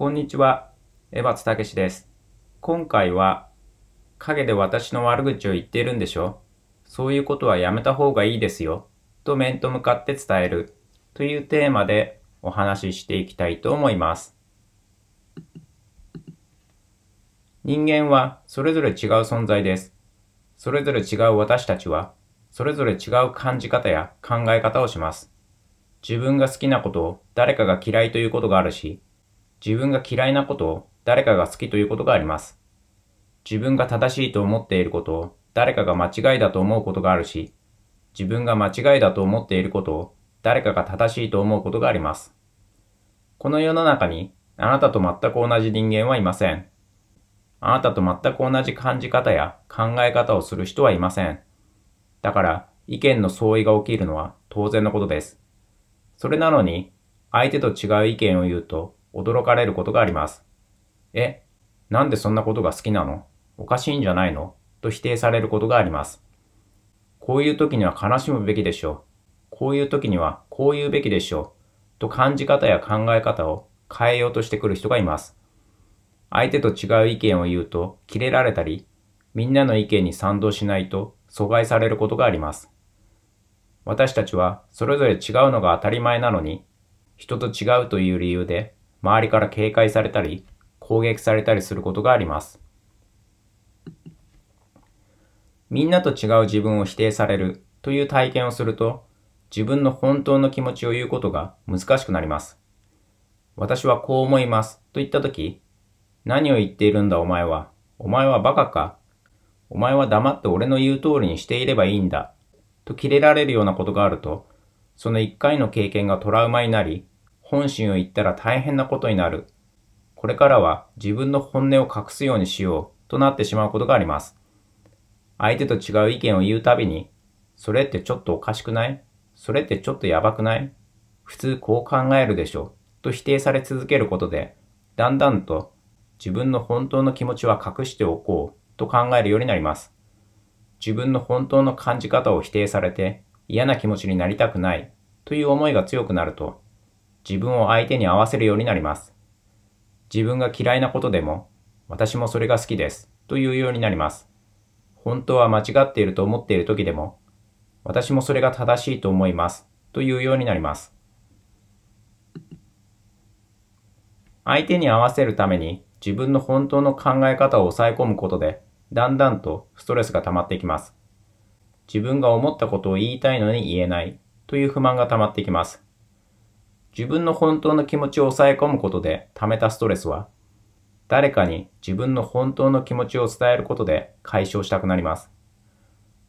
こんにちは、江松武です。今回は、陰で私の悪口を言っているんでしょ？そういうことはやめた方がいいですよ。と面と向かって伝える。というテーマでお話ししていきたいと思います。人間はそれぞれ違う存在です。それぞれ違う私たちは、それぞれ違う感じ方や考え方をします。自分が好きなことを誰かが嫌いということがあるし、自分が嫌いなことを誰かが好きということがあります。自分が正しいと思っていることを誰かが間違いだと思うことがあるし、自分が間違いだと思っていることを誰かが正しいと思うことがあります。この世の中にあなたと全く同じ人間はいません。あなたと全く同じ感じ方や考え方をする人はいません。だから意見の相違が起きるのは当然のことです。それなのに相手と違う意見を言うと驚かれることがあります。え、なんでそんなことが好きなの？おかしいんじゃないの？と否定されることがあります。こういう時には悲しむべきでしょう。こういう時にはこう言うべきでしょう。と感じ方や考え方を変えようとしてくる人がいます。相手と違う意見を言うとキレられたり、みんなの意見に賛同しないと阻害されることがあります。私たちはそれぞれ違うのが当たり前なのに、人と違うという理由で周りから警戒されたり、攻撃されたりすることがあります。みんなと違う自分を否定されるという体験をすると、自分の本当の気持ちを言うことが難しくなります。私はこう思いますと言ったとき、何を言っているんだお前は？お前はバカか？お前は黙って俺の言う通りにしていればいいんだ。とキレられるようなことがあると、その一回の経験がトラウマになり、本心を言ったら大変なことになる。これからは自分の本音を隠すようにしようとなってしまうことがあります。相手と違う意見を言うたびに、それってちょっとおかしくない？それってちょっとやばくない？普通こう考えるでしょと否定され続けることで、だんだんと自分の本当の気持ちは隠しておこうと考えるようになります。自分の本当の感じ方を否定されて嫌な気持ちになりたくないという思いが強くなると、自分を相手に合わせるようになります。自分が嫌いなことでも、私もそれが好きですというようになります。本当は間違っていると思っている時でも、私もそれが正しいと思いますというようになります。相手に合わせるために自分の本当の考え方を抑え込むことで、だんだんとストレスが溜まってきます。自分が思ったことを言いたいのに言えないという不満が溜まってきます。自分の本当の気持ちを抑え込むことで溜めたストレスは、誰かに自分の本当の気持ちを伝えることで解消したくなります。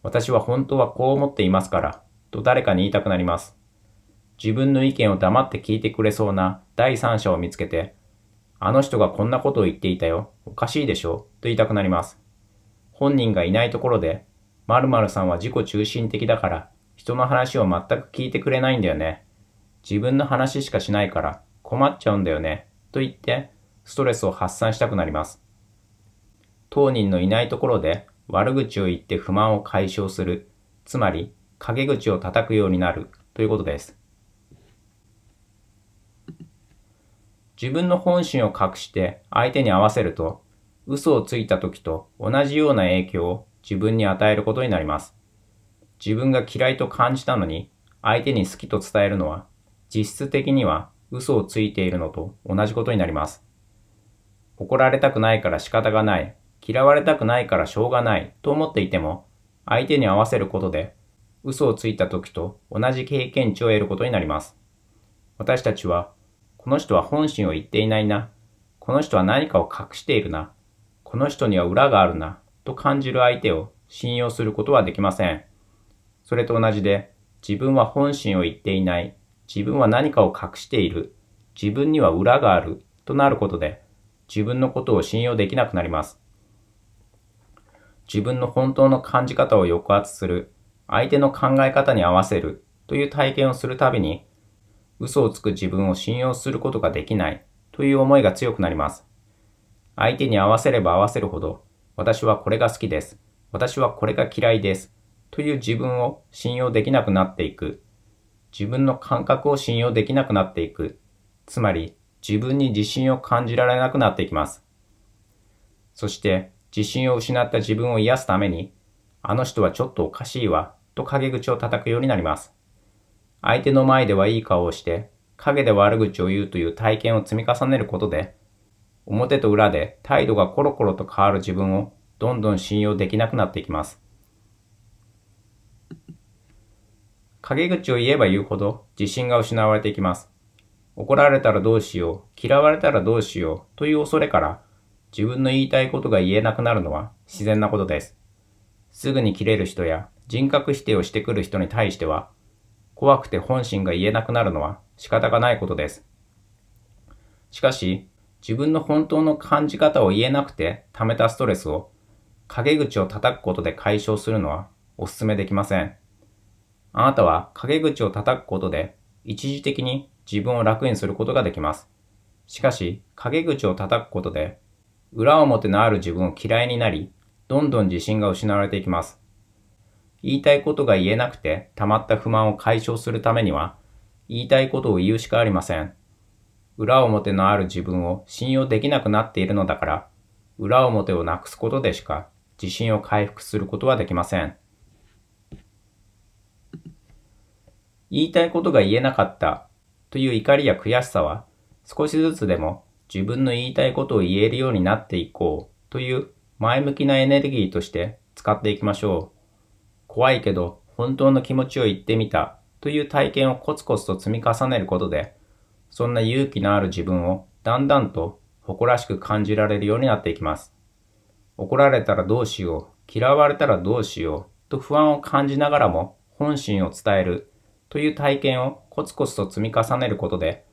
私は本当はこう思っていますから、と誰かに言いたくなります。自分の意見を黙って聞いてくれそうな第三者を見つけて、あの人がこんなことを言っていたよ。おかしいでしょと言いたくなります。本人がいないところで、〇〇さんは自己中心的だから、人の話を全く聞いてくれないんだよね。自分の話しかしないから困っちゃうんだよね。と言って、ストレスを発散したくなります。当人のいないところで悪口を言って不満を解消する。つまり、陰口を叩くようになるということです。自分の本心を隠して相手に合わせると、嘘をついた時と同じような影響を自分に与えることになります。自分が嫌いと感じたのに、相手に好きと伝えるのは実質的には嘘をついているのと同じことになります。怒られたくないから仕方がない、嫌われたくないからしょうがないと思っていても、相手に合わせることで嘘をついた時と同じ経験値を得ることになります。私たちは、この人は本心を言っていないな、この人は何かを隠しているな、この人には裏があるな、と感じる相手を信用することはできません。それと同じで、自分は本心を言っていない、自分は何かを隠している、自分には裏があるとなることで、自分のことを信用できなくなります。自分の本当の感じ方を抑圧する、相手の考え方に合わせるという体験をするたびに、嘘をつく自分を信用することができないという思いが強くなります。相手に合わせれば合わせるほど、私はこれが好きです。私はこれが嫌いです。という自分を信用できなくなっていく自分の感覚を信用できなくなっていく。つまり、自分に自信を感じられなくなっていきます。そして自信を失った自分を癒すために、あの人はちょっとおかしいわ、と陰口を叩くようになります。相手の前ではいい顔をして、陰で悪口を言うという体験を積み重ねることで、表と裏で態度がコロコロと変わる自分をどんどん信用できなくなっていきます。陰口を言えば言うほど自信が失われていきます。怒られたらどうしよう、嫌われたらどうしようという恐れから自分の言いたいことが言えなくなるのは自然なことです。すぐに切れる人や人格否定をしてくる人に対しては怖くて本心が言えなくなるのは仕方がないことです。しかし自分の本当の感じ方を言えなくて溜めたストレスを陰口を叩くことで解消するのはお勧めできません。あなたは陰口を叩くことで一時的に自分を楽にすることができます。しかし、陰口を叩くことで裏表のある自分を嫌いになり、どんどん自信が失われていきます。言いたいことが言えなくて溜まった不満を解消するためには、言いたいことを言うしかありません。裏表のある自分を信用できなくなっているのだから、裏表をなくすことでしか自信を回復することはできません。言いたいことが言えなかった。という怒りや悔しさは少しずつでも自分の言いたいことを言えるようになっていこう。という前向きなエネルギーとして使っていきましょう。怖いけど本当の気持ちを言ってみた。という体験をコツコツと積み重ねることでそんな勇気のある自分をだんだんと誇らしく感じられるようになっていきます。怒られたらどうしよう、嫌われたらどうしよう。と不安を感じながらも本心を伝える。という体験をコツコツと積み重ねることで、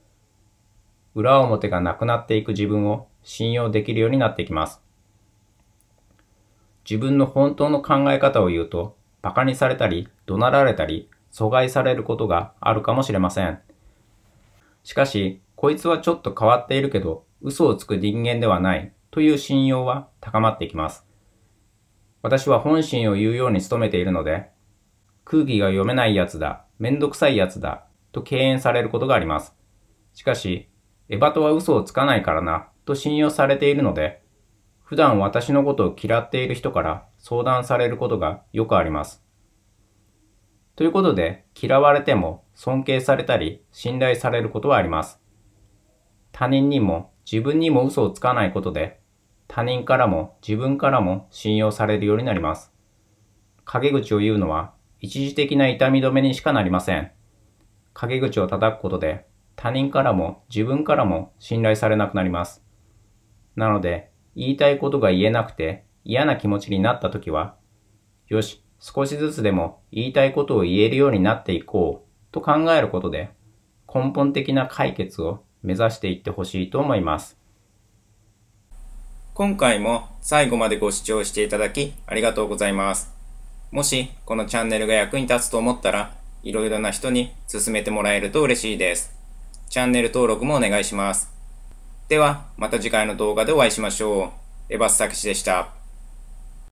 裏表がなくなっていく自分を信用できるようになってきます。自分の本当の考え方を言うと、馬鹿にされたり、怒鳴られたり、阻害されることがあるかもしれません。しかし、こいつはちょっと変わっているけど、嘘をつく人間ではないという信用は高まっていきます。私は本心を言うように努めているので、空気が読めないやつだ、めんどくさいやつだ、と敬遠されることがあります。しかし、エバトは嘘をつかないからな、と信用されているので、普段私のことを嫌っている人から相談されることがよくあります。ということで、嫌われても尊敬されたり信頼されることはあります。他人にも自分にも嘘をつかないことで、他人からも自分からも信用されるようになります。陰口を言うのは一時的な痛み止めにしかなりません。陰口を叩くことで他人からも自分からも信頼されなくなります。なので、言いたいことが言えなくて嫌な気持ちになった時は、よし、少しずつでも言いたいことを言えるようになっていこうと考えることで根本的な解決を目指していってほしいと思います。今回も最後までご視聴していただきありがとうございます。もしこのチャンネルが役に立つと思ったらいろいろな人に勧めてもらえると嬉しいです。チャンネル登録もお願いします。ではまた次回の動画でお会いしましょう。エバスタキシでした。